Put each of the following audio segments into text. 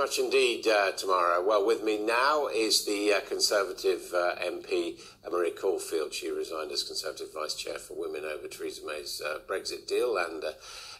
much indeed, uh, Tamara. Well, with me now is the uh, Conservative uh, MP, Maria Caulfield. She resigned as Conservative Vice Chair for Women over Theresa May's uh, Brexit deal and uh,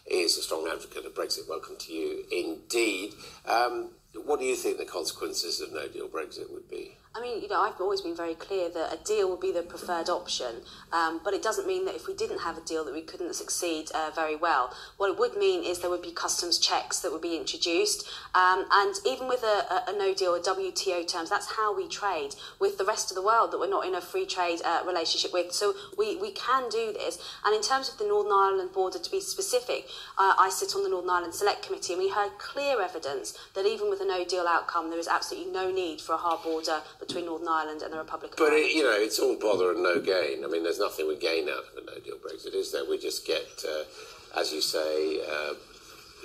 is a strong advocate of Brexit. Welcome to you indeed. Um, what do you think the consequences of no deal Brexit would be? I mean, you know, I've always been very clear that a deal would be the preferred option, um, but it doesn't mean that if we didn't have a deal that we couldn't succeed uh, very well. What it would mean is there would be customs checks that would be introduced, um, and even with a, a, a, no deal, a WTO terms, that's how we trade with the rest of the world that we're not in a free trade uh, relationship with. So we, we can do this. And in terms of the Northern Ireland border, to be specific, uh, I sit on the Northern Ireland Select Committee, and we heard clear evidence that even with a no deal outcome, there is absolutely no need for a hard border between Northern Ireland and the Republic of but Ireland. But, you know, it's all bother and no gain. I mean, there's nothing we gain out of a no deal Brexit, is there? We just get, uh, as you say, uh,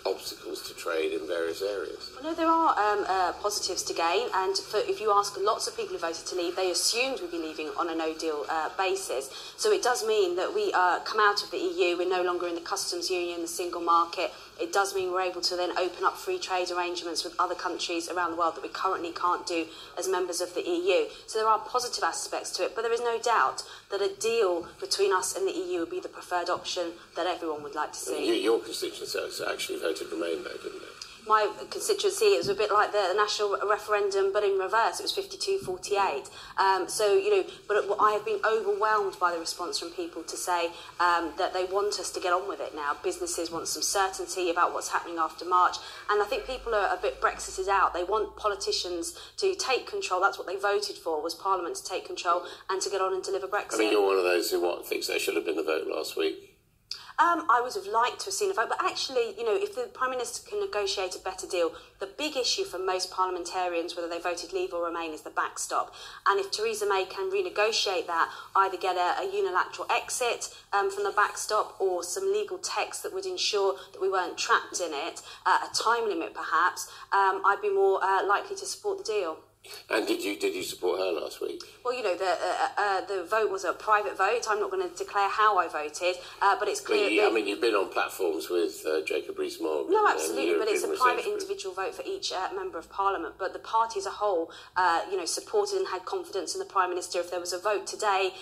obstacles to trade in various areas. Well, no, there are um, uh, positives to gain, and for, if you ask lots of people who voted to leave, they assumed we'd be leaving on a no-deal uh, basis. So it does mean that we uh, come out of the EU, we're no longer in the customs union, the single market, it does mean we're able to then open up free trade arrangements with other countries around the world that we currently can't do as members of the EU. So there are positive aspects to it, but there is no doubt that a deal between us and the EU would be the preferred option that everyone would like to see. Your constituents actually voted Remain, though, didn't they? My constituency, it was a bit like the, the national referendum, but in reverse. It was 52-48. Um, so, you know, but I have been overwhelmed by the response from people to say um, that they want us to get on with it now. Businesses want some certainty about what's happening after March. And I think people are a bit Brexited out. They want politicians to take control. That's what they voted for, was Parliament to take control and to get on and deliver Brexit. I mean, you're one of those who what, thinks there should have been a vote last week. Um, I would have liked to have seen a vote, but actually, you know, if the Prime Minister can negotiate a better deal, the big issue for most parliamentarians, whether they voted leave or remain, is the backstop. And if Theresa May can renegotiate that, either get a, a unilateral exit um, from the backstop or some legal text that would ensure that we weren't trapped in it, uh, a time limit perhaps, um, I'd be more uh, likely to support the deal. And did you did you support her last week? Well, you know the uh, uh, the vote was a private vote. I'm not going to declare how I voted, uh, but it's clear. But I mean, you've been on platforms with uh, Jacob Rees-Mogg. No, absolutely, but it's a private individual vote for each uh, member of Parliament. But the party as a whole, uh, you know, supported and had confidence in the Prime Minister. If there was a vote today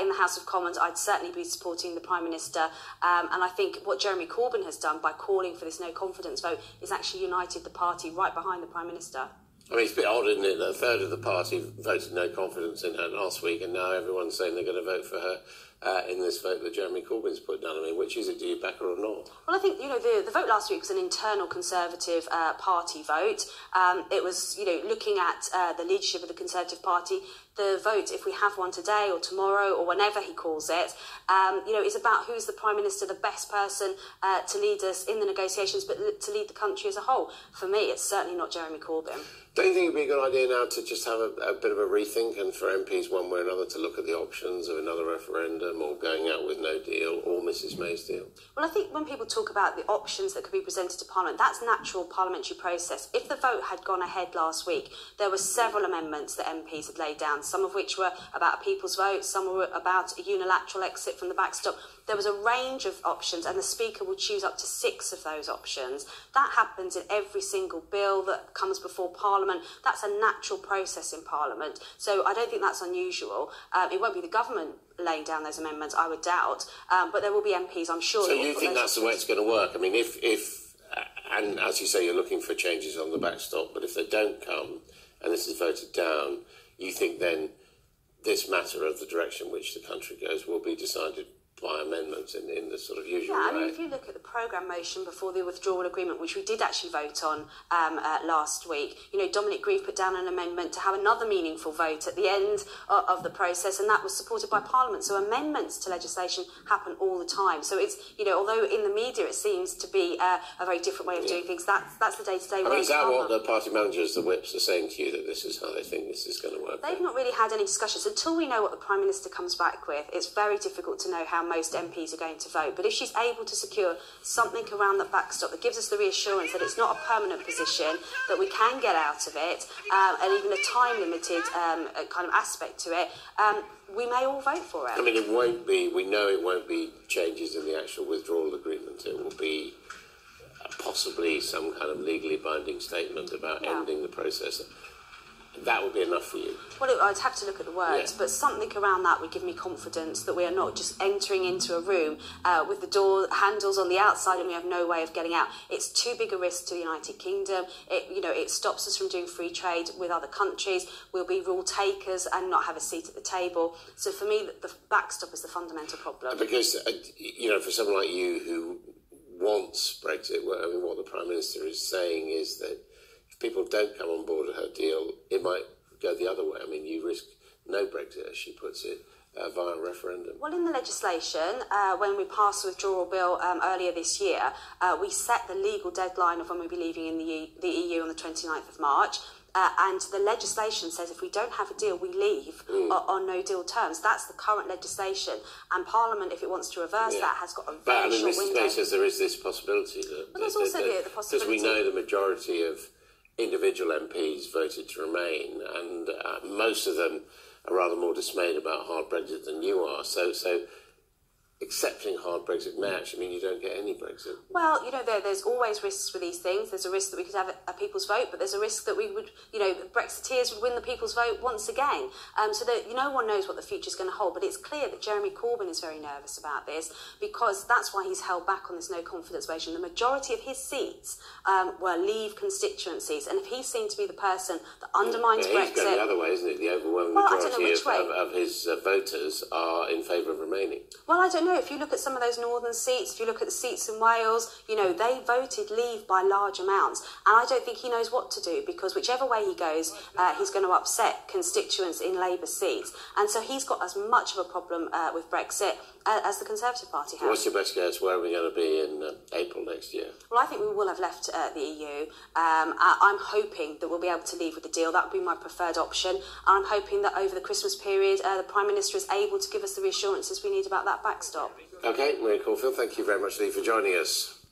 in the House of Commons, I'd certainly be supporting the Prime Minister. Um, and I think what Jeremy Corbyn has done by calling for this no confidence vote is actually united the party right behind the Prime Minister. I mean, it's a bit odd, isn't it, that a third of the party voted no confidence in her last week, and now everyone's saying they're going to vote for her uh, in this vote that Jeremy Corbyn's put down. I mean, which is it? Do you back her or not? Well, I think you know the, the vote last week was an internal Conservative uh, Party vote. Um, it was you know looking at uh, the leadership of the Conservative Party. The vote, if we have one today or tomorrow or whenever he calls it, um, you know, is about who's the Prime Minister, the best person uh, to lead us in the negotiations, but to lead the country as a whole. For me, it's certainly not Jeremy Corbyn. Don't you think it'd be a good idea now to just have a, a, bit of a rethink and for MPs one way or another to look at the options of another referendum or going out with no deal or Mrs May's deal? Well, I think when people talk about the options that could be presented to Parliament, that's natural parliamentary process. If the vote had gone ahead last week, there were several amendments that MPs had laid down, some of which were about a people's vote, some were about a unilateral exit from the backstop. There was a range of options, and the Speaker will choose up to six of those options. That happens in every single bill that comes before Parliament. That's a natural process in Parliament. So I don't think that's unusual. Um, it won't be the government laying down those amendments, I would doubt. Um, but there will be MPs, I'm sure. So you think that's options. the way it's going to work? I mean, if, if, and as you say, you're looking for changes on the backstop, but if they don't come and this is voted down, you think then this matter of the direction which the country goes will be decided by amendments in, in the sort of usual yeah, way. I mean, if you look at the programme motion before the withdrawal agreement, which we did actually vote on um, uh, last week, you know, Dominic Grieve put down an amendment to have another meaningful vote at the end of, of the process, and that was supported by Parliament. So amendments to legislation happen all the time. So it's, you know, although in the media it seems to be uh, a very different way of yeah. doing things, that's, that's the day-to-day I mean, Is that what the party managers, the whips, are saying to you, that this is how they think this is going to work? They've not really had any discussions. Until we know what the Prime Minister comes back with, it's very difficult to know how most MPs are going to vote. But if she's able to secure something around that backstop that gives us the reassurance that it's not a permanent position, that we can get out of it, um, and even a time limited um, kind of aspect to it, um, we may all vote for it. I mean, it won't be, we know it won't be changes in the actual withdrawal agreement. It will be possibly some kind of legally binding statement about Yeah. ending the process. That would be enough for you. Well, it, I'd have to look at the words, Yeah. but something around that would give me confidence that we are not just entering into a room uh, with the door handles on the outside and we have no way of getting out. It's too big a risk to the United Kingdom. It, you know, it stops us from doing free trade with other countries. We'll be rule takers and not have a seat at the table. So for me, the, the backstop is the fundamental problem. Because, uh, you know, for someone like you who wants Brexit, well, I mean, what the Prime Minister is saying is that if people don't come on board with her deal, it might go the other way. I mean, you risk no Brexit, as she puts it, uh, via referendum. Well, in the legislation, uh, when we passed the withdrawal bill um, earlier this year, uh, we set the legal deadline of when we'll be leaving in the, E- the EU on the 29th of March. Uh, and the legislation says if we don't have a deal, we leave Mm. on no deal terms. That's the current legislation. And Parliament, if it wants to reverse Yeah. that, has got a But very I mean, short Mrs. window. May says there is this possibility that. Well, there's that- also that- the- the Because we know the majority of individual MPs voted to remain, and uh, most of them are rather more dismayed about hard Brexit than you are. So, so accepting hard Brexit may actually mean you don't get any Brexit. Well, you know, there, there's always risks with these things. There's a risk that we could have a, a people's vote, but there's a risk that we would, you know, Brexiteers would win the people's vote once again. Um, so that no one knows what the future is going to hold. But it's clear that Jeremy Corbyn is very nervous about this because that's why he's held back on this no confidence motion. The majority of his seats um, were Leave constituencies, and if he's seen to be the person that undermines Yeah, he's going the Brexit, other way, isn't it? The overwhelming Well, I don't know majority of, of, of his uh, voters are in favour of remaining. Well, I don't know. If you look at some of those northern seats, if you look at the seats in Wales, you know, they voted leave by large amounts. And I don't think he knows what to do because whichever way he goes, uh, he's going to upset constituents in Labour seats. And so he's got as much of a problem uh, with Brexit uh, as the Conservative Party has. What's your best guess? Where are we going to be in uh, April next year? Well, I think we will have left uh, the EU. Um, I- I'm hoping that we'll be able to leave with a deal. That would be my preferred option. I'm hoping that over the Christmas period, uh, the Prime Minister is able to give us the reassurances we need about that backstop. Okay, Maria Caulfield, thank you very much, Lee, for joining us.